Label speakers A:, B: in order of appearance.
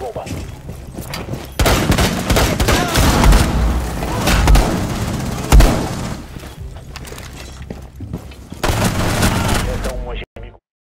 A: robot.